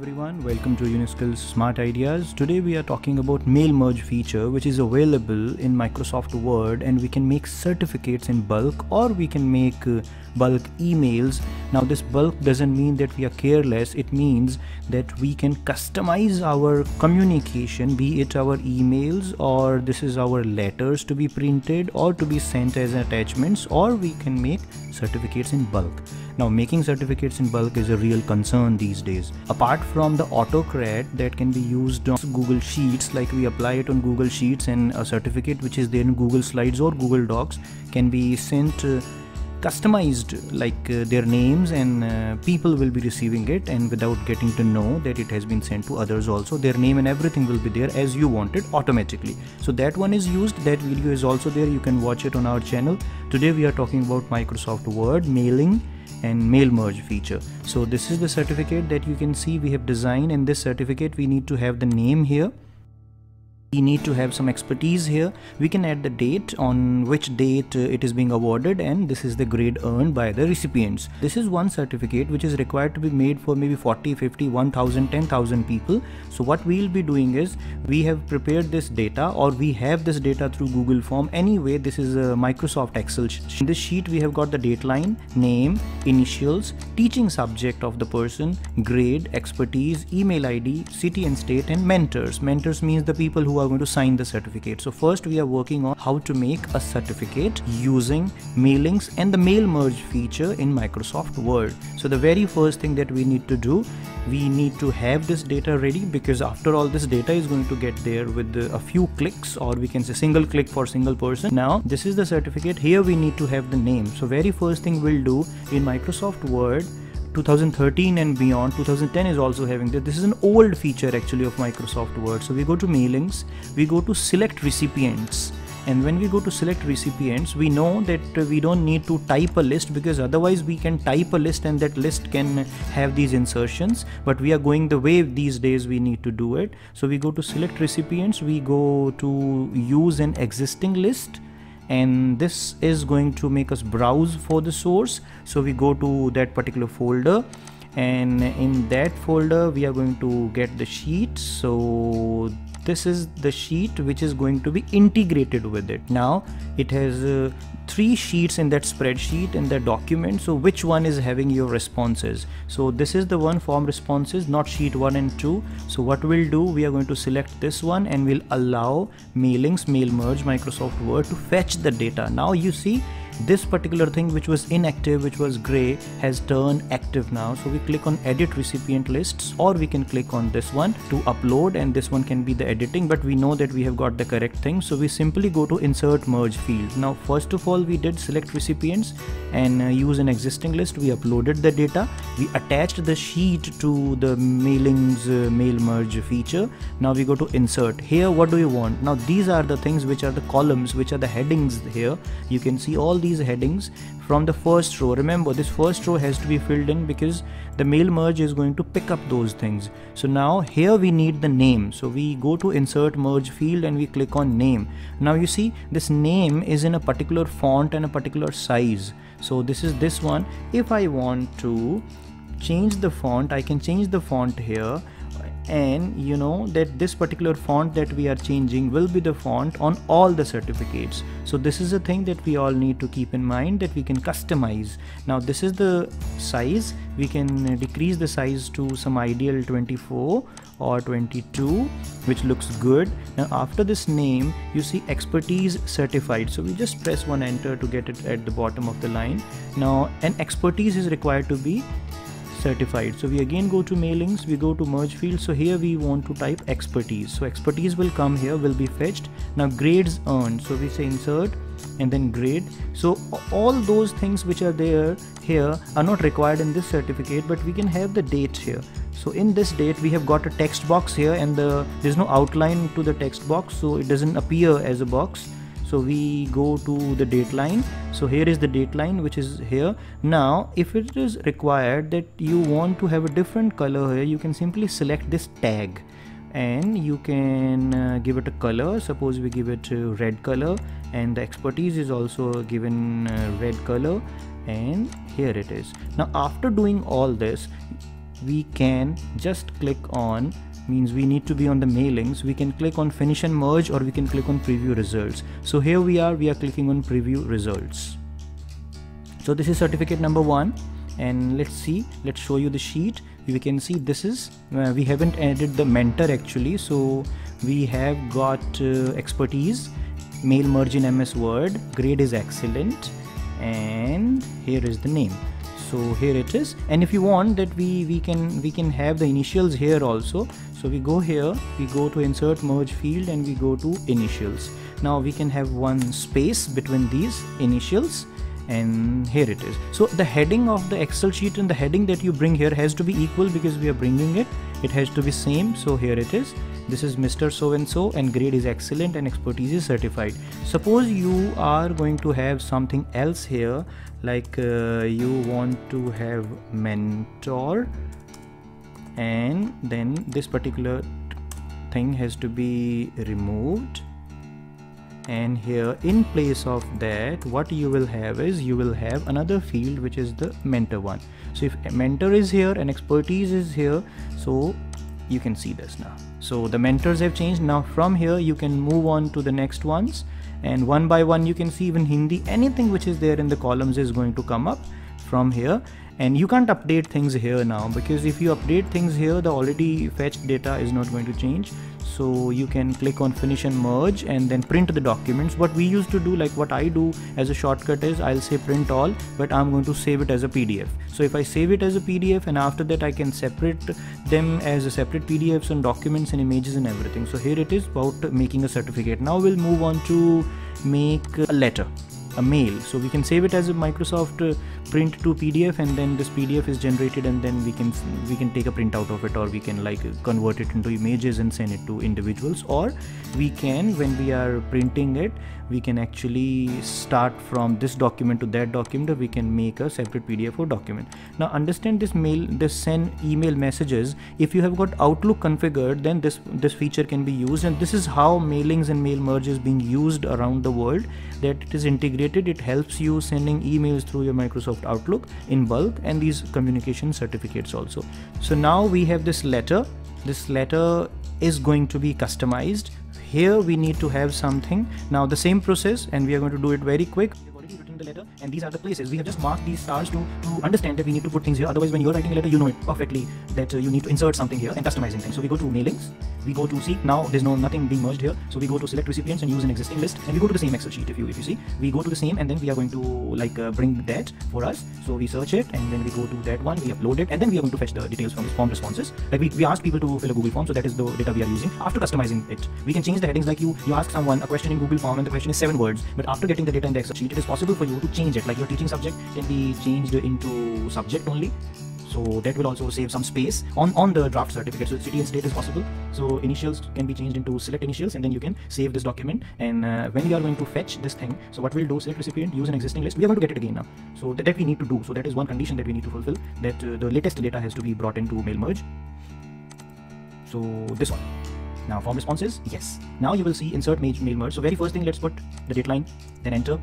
abril. Everyone, welcome to Uniskills Smart Ideas. Today we are talking about mail merge feature which is available in Microsoft Word and we can make certificates in bulk or we can make uh, bulk emails. Now this bulk doesn't mean that we are careless, it means that we can customize our communication be it our emails or this is our letters to be printed or to be sent as attachments or we can make certificates in bulk. Now making certificates in bulk is a real concern these days. Apart from the AutoCrat that can be used on Google Sheets like we apply it on Google Sheets and a certificate which is there in Google Slides or Google Docs can be sent uh, customized like uh, their names and uh, people will be receiving it and without getting to know that it has been sent to others also their name and everything will be there as you want it automatically. So that one is used that video is also there you can watch it on our channel. Today we are talking about microsoft word mailing and mail merge feature. So this is the certificate that you can see we have designed in this certificate we need to have the name here we need to have some expertise here. We can add the date on which date uh, it is being awarded and this is the grade earned by the recipients. This is one certificate which is required to be made for maybe 40 50 1000 10000 people. So what we'll be doing is we have prepared this data or we have this data through google form. Anyway this is a microsoft excel sheet in this sheet we have got the date line name initials teaching subject of the person grade expertise email id city and state and mentors. Mentors means the people who are going to sign the certificate. So first we are working on how to make a certificate using mailings and the mail merge feature in Microsoft Word. So the very first thing that we need to do, we need to have this data ready because after all this data is going to get there with a few clicks or we can say single click for single person. Now this is the certificate. Here we need to have the name. So very first thing we'll do in Microsoft Word 2013 and beyond. 2010 is also having this this is an old feature actually of microsoft word. So we go to mailings we go to select recipients. And when we go to select recipients we know that we don't need to type a list because otherwise we can type a list and that list can have these insertions. But we are going the way these days we need to do it. So we go to select recipients we go to use an existing list and this is going to make us browse for the source. So we go to that particular folder. And in that folder we are going to get the sheet so this is the sheet which is going to be integrated with it. Now it has uh, three sheets in that spreadsheet in the document. So which one is having your responses? So this is the one form responses not sheet 1 and 2 so what we'll do we are going to select this one and we'll allow mailings mail merge microsoft word to fetch the data. Now you see this particular thing which was inactive which was gray has turned active now. So we click on edit recipient lists or we can click on this one to upload and this one can be the editing but we know that we have got the correct thing. So we simply go to insert merge field. Now first of all we did select recipients and uh, use an existing list. We uploaded the data. We attached the sheet to the mailings uh, mail merge feature. Now we go to insert. Here what do you want? Now these are the things which are the columns which are the headings here. You can see all these these headings from the first row. Remember this first row has to be filled in because the mail merge is going to pick up those things. So now here we need the name. So we go to insert merge field and we click on name. Now you see this name is in a particular font and a particular size. So this is this one. If i want to change the font i can change the font here and you know that this particular font that we are changing will be the font on all the certificates. So this is a thing that we all need to keep in mind that we can customize. Now this is the size. We can decrease the size to some ideal 24 or 22 which looks good. Now after this name you see expertise certified. So we just press one enter to get it at the bottom of the line. Now an expertise is required to be certified. So we again go to mailings we go to merge field so here we want to type expertise. So expertise will come here will be fetched. Now grades earned. So we say insert and then grade. So all those things which are there here are not required in this certificate but we can have the date here. So in this date we have got a text box here and the there's no outline to the text box so it doesn't appear as a box so we go to the date line so here is the date line which is here. Now if it is required that you want to have a different color here you can simply select this tag. And you can uh, give it a color. Suppose we give it a red color and the expertise is also given uh, red color. And here it is. Now after doing all this we can just click on means we need to be on the mailings. We can click on finish and merge or we can click on preview results. So here we are we are clicking on preview results. So this is certificate number one and let's see let's show you the sheet. We can see this is uh, we haven't added the mentor actually so we have got uh, expertise. Mail merge in ms word grade is excellent and here is the name so here it is. And if you want that we we can we can have the initials here also. So we go here we go to insert merge field and we go to initials. Now we can have one space between these initials and here it is. So the heading of the excel sheet and the heading that you bring here has to be equal because we are bringing it it has to be same so here it is. This is mr so and so and grade is excellent and expertise is certified. Suppose you are going to have something else here like uh, you want to have mentor and then this particular thing has to be removed and here in place of that what you will have is you will have another field which is the mentor one. So if a mentor is here and expertise is here so you can see this now. So the mentors have changed. Now from here you can move on to the next ones. And one by one you can see even Hindi anything which is there in the columns is going to come up from here and you can't update things here now because if you update things here the already fetched data is not going to change. So you can click on finish and merge and then print the documents. What we used to do like what I do as a shortcut is I'll say print all but I'm going to save it as a PDF so if I save it as a PDF and after that I can separate them as a separate PDFs and documents and images and everything. So here it is about making a certificate. Now we'll move on to make a letter a mail. So we can save it as a microsoft uh, print to pdf and then this pdf is generated and then we can we can take a printout of it or we can like convert it into images and send it to individuals. Or we can when we are printing it we can actually start from this document to that document or we can make a separate pdf or document. Now understand this mail this send email messages. If you have got outlook configured then this this feature can be used. And this is how mailings and mail merge is being used around the world that it is integrated it helps you sending emails through your microsoft Outlook in bulk and these communication certificates also. So now we have this letter. This letter is going to be customized. Here we need to have something. Now the same process and we are going to do it very quick the letter and these are the places we have just marked these stars to, to understand that we need to put things here otherwise when you're writing a letter you know it perfectly that uh, you need to insert something here and customizing things so we go to mailings we go to see. Now there's no nothing being merged here. So we go to select recipients and use an existing list and we go to the same excel sheet if you if you see. We go to the same and then we are going to like uh, bring that for us. So we search it and then we go to that one we upload it and then we are going to fetch the details from the form responses. Like we, we ask people to fill a google form so that is the data we are using. After customizing it we can change the headings. Like you you ask someone a question in google form and the question is seven words. But after getting the data in the excel sheet it is possible for you to change it. Like your teaching subject can be changed into subject only so that will also save some space on on the draft certificate. So city and state is possible. So initials can be changed into select initials and then you can save this document. And uh, when we are going to fetch this thing so what we'll do select recipient use an existing list. We are going to get it again now. So that, that we need to do. So that is one condition that we need to fulfill that uh, the latest data has to be brought into mail merge so this one. Now form responses. Yes. Now you will see insert mail merge so very first thing let's put the date line then enter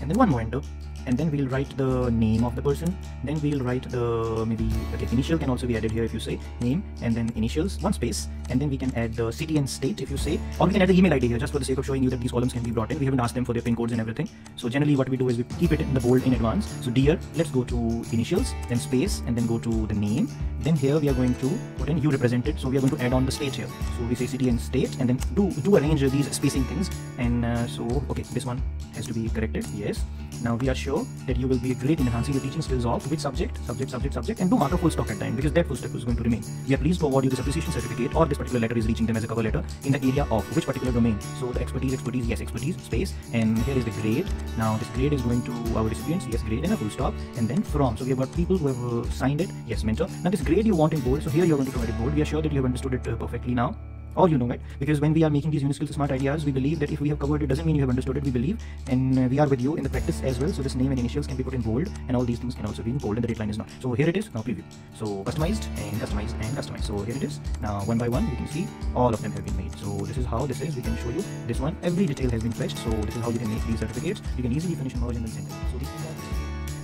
and then one more enter and then we'll write the name of the person. Then we'll write the maybe okay initial can also be added here if you say name and then initials one space. And then we can add the city and state if you say. Or we can add the email id here just for the sake of showing you that these columns can be brought in. We haven't asked them for their pin codes and everything. So generally what we do is we keep it in the bold in advance. So dear let's go to initials then space and then go to the name. Then here we are going to put in you represented. So we are going to add on the state here. So we say city and state and then do do arrange these spacing things. And uh, so okay this one has to be corrected. Yes now we are sure that you will be great in enhancing your teaching skills of which subject, subject, subject, subject, and do mark a full stop at time because that full stop is going to remain. We are pleased to award you this appreciation certificate or this particular letter is reaching them as a cover letter in the area of which particular domain. So the expertise, expertise, yes, expertise, space, and here is the grade. Now this grade is going to our recipients, yes, grade, and a full stop, and then from. So we have got people who have uh, signed it, yes, mentor. Now this grade you want in bold, so here you are going to provide it bold. We are sure that you have understood it uh, perfectly now or you know it because when we are making these uniskills smart ideas we believe that if we have covered it doesn't mean you have understood it we believe. And uh, we are with you in the practice as well. So this name and initials can be put in bold and all these things can also be in bold and the date line is not. So here it is. Now preview. So customized and customized and customized. So here it is. Now one by one you can see all of them have been made. So this is how this is. We can show you this one. Every detail has been fetched. So this is how you can make these certificates. You can easily finish and merge and then send it so these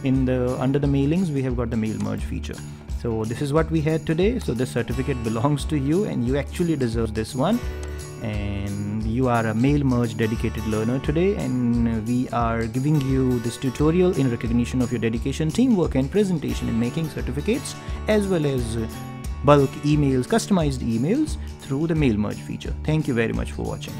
in the under the mailings we have got the mail merge feature so this is what we had today. So this certificate belongs to you and you actually deserve this one. And you are a mail merge dedicated learner today and we are giving you this tutorial in recognition of your dedication teamwork and presentation in making certificates as well as bulk emails customized emails through the mail merge feature. Thank you very much for watching